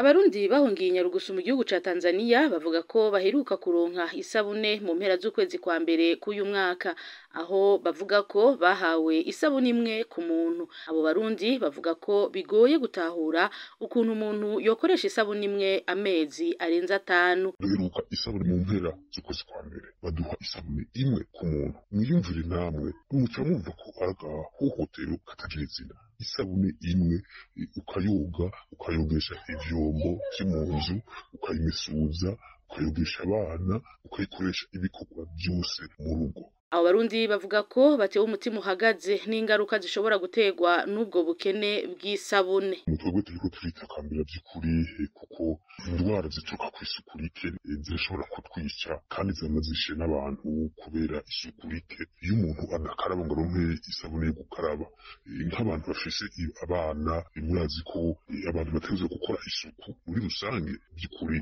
Abarundi bahungiye Nyarugusu mu gihugu ca Tanzania bavuga ko baheruka kuronka isabune mu mpera z'ukwezi kwa mbere k'uyu mwaka. Aho bavuga ko bahawe isabune imwe ku muntu. Abo barundi bavuga ko bigoye gutahura ukuntu umuntu yokoresha isabune imwe amezi arenze atanu. Duheruka isabune mu mpera z'ukwezi kwa mbere. Baduha isabune imwe ku muntu. Mwiyumvire namwe muca mwumva ko ari agahohotero katagira izina. Isabune imwe ukayoga ukayogesha ivyombo vyo mu nzu ukayimesuza ukayogesha abana ukayikoresha ibikorwa byose mu rugo. Abo barundi bavuga ko batewe umutima uhagaze n'ingaruka zishobora guterwa n'ubwo bukene bw'isabune. Twebwe turiko turitakambira vy'ukuri kuko indwara zituruka kw'isuku rike zirashobora kutwica kandi zama zishe n'abantu kubera isuku rike. Iyo umuntu adakaraba ngo aronke isabune yo gukaraba nk'abantu bafise abana murazi ko abantu bategerezwa gukora isuku muri rusange by'ukuri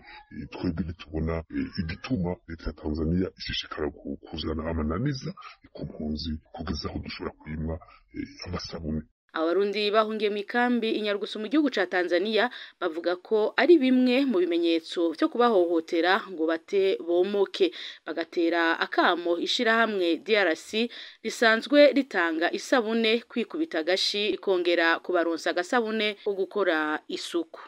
twebwe ntitubona igituma leta ya tanzania ishishikara kuzana amananiza ku mpunzi kugeza aho dushobora kwimwa amasabune. Abarundi bahungiye mu ikambi inyarugusu mu gihugu ca Tanzania bavuga ko ari bimwe mu bimenyetso vyo kubahohotera ngo bate bomoke. Bagatera akamo ishirahamwe DRC risanzwe ritanga isabune kwikubita gashi ikongera kubaronsa agasabune ko gukora isuku.